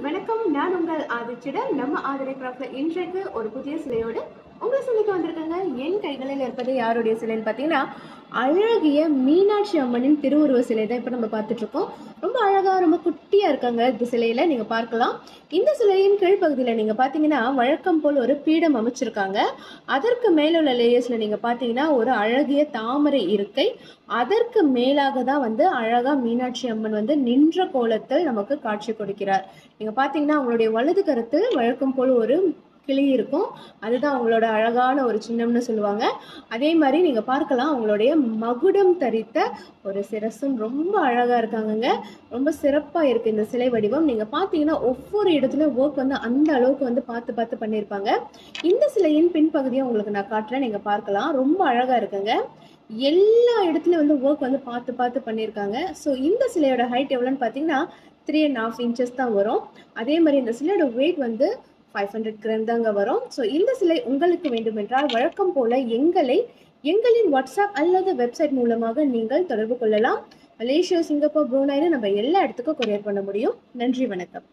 வணக்கம் நான் உங்கள் ஆதிச்சிடம் நம்ம ஆதிரை கிராஃப்ட்ல இன்றைக்கு ஒரு புதிய சிலையோடு உங்களை சிலைக்கு வந்திருக்காங்க. என் கைகளில் இருப்பது யாருடைய சிலைன்னு பார்த்தீங்கன்னா அழகிய மீனாட்சி அம்மனின் திருவுருவ சிலை தான் இப்போ நம்ம பார்த்துட்டு இருக்கோம் ரொம்ப அழகாக ரொம்ப குட்டியாக இருக்காங்க இந்த சிலையில. நீங்கள் பார்க்கலாம். இந்த சிலையின் கீழ்ப்பகுதியில் நீங்கள் பார்த்தீங்கன்னா வழக்கம் போல் ஒரு பீடம் அமைச்சிருக்காங்க. அதற்கு மேலுள்ள உள்ள நீங்கள் நீங்க பார்த்தீங்கன்னா ஒரு அழகிய தாமரை இருக்கை. அதற்கு மேலாக தான் வந்து அழகாக மீனாட்சி அம்மன் வந்து நின்ற கோலத்தில் நமக்கு காட்சி கொடுக்கிறார். நீங்கள் பார்த்தீங்கன்னா அவங்களுடைய வலது கருத்தில் வழக்கம் போல் ஒரு கிளி இருக்கும் அதுதான் அவங்களோட அழகான ஒரு சின்னம்னு சொல்லுவாங்க. அதே மாதிரி நீங்கள் பார்க்கலாம் அவங்களுடைய மகுடம் தரித்த ஒரு சிரசும் ரொம்ப அழகாக இருக்காங்கங்க. ரொம்ப சிறப்பாக இருக்குது இந்த சிலை வடிவம். நீங்கள் பார்த்தீங்கன்னா ஒவ்வொரு இடத்துலையும் ஒர்க் வந்து அந்த அளவுக்கு வந்து பார்த்து பார்த்து பண்ணியிருப்பாங்க. இந்த சிலையின் பின்பகுதியை உங்களுக்கு நான் காட்டுறேன். நீங்கள் பார்க்கலாம். ரொம்ப அழகாக இருக்குங்க. எல்லா இடத்துலையும் வந்து ஒர்க் வந்து பார்த்து பார்த்து பண்ணியிருக்காங்க. ஸோ இந்த சிலையோட ஹைட் எவ்வளோன்னு பார்த்தீங்கன்னா த்ரீ அண்ட் ஹாஃப் இன்ச்சஸ் தான் வரும். அதே மாதிரி இந்த சிலையோட வெயிட் வந்து ஃபைவ் ஹண்ட்ரட் கிராம் தாங்க வரும். ஸோ இந்த சிலை உங்களுக்கு வேண்டுமென்றால் வழக்கம் போல எங்களை எங்களின் வாட்ஸ்அப் அல்லது வெப்சைட் மூலமாக நீங்கள் தொடர்பு கொள்ளலாம். மலேசியா சிங்கப்பூர் ப்ரூனைனு நம்ம எல்லா இடத்துக்கும் கொரியர் பண்ண முடியும். நன்றி வணக்கம்.